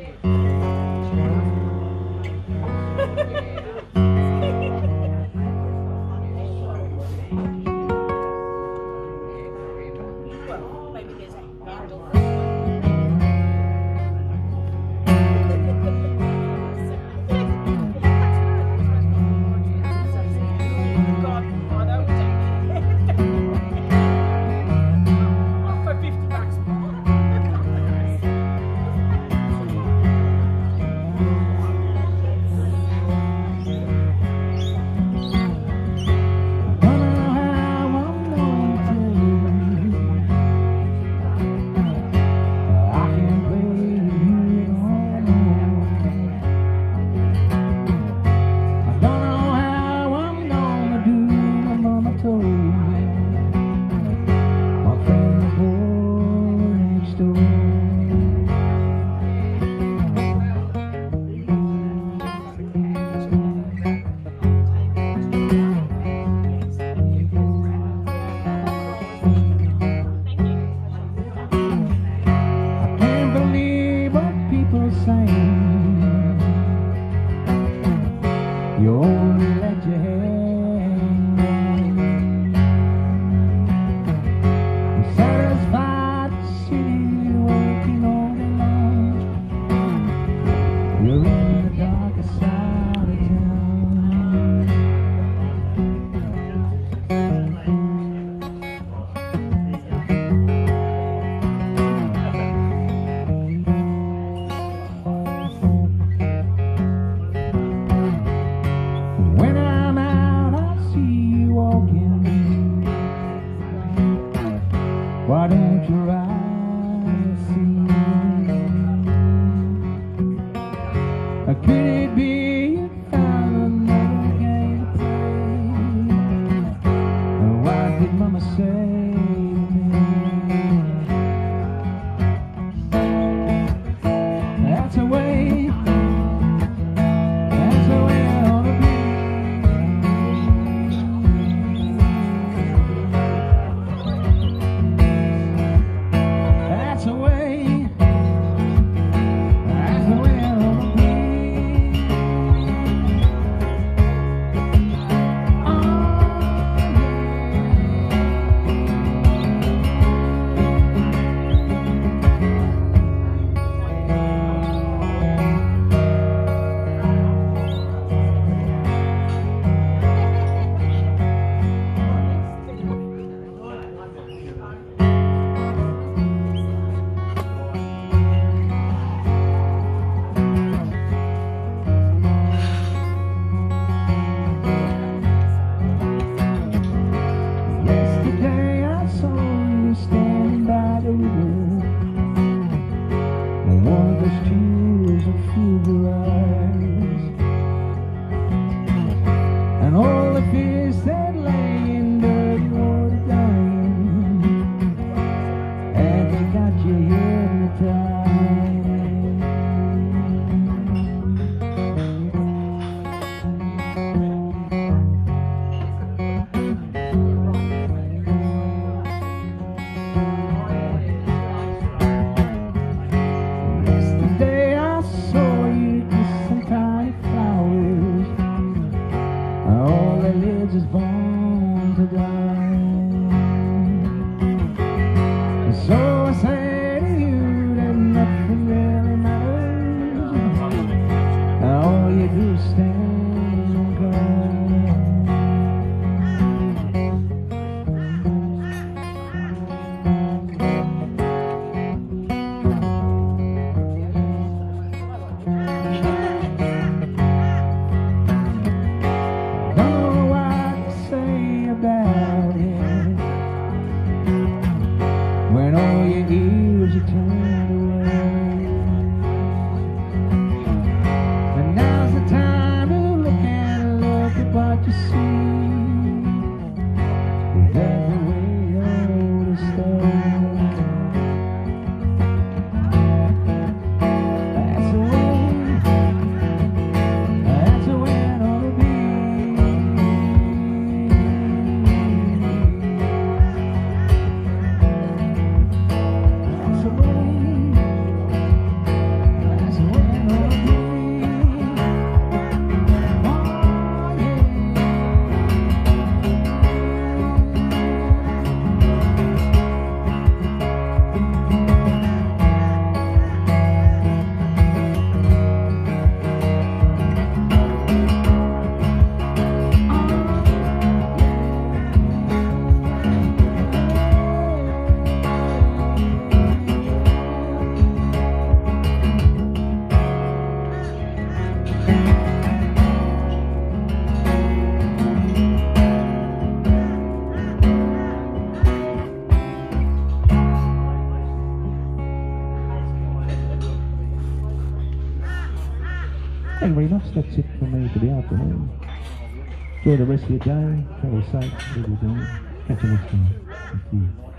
Mm. Well, maybe there's an angel. You're Could it be the fears you can. Thank you. That's it for me for the afternoon. Enjoy the rest of your day. Travel safe. Whatever. Catch you next time. Thank you.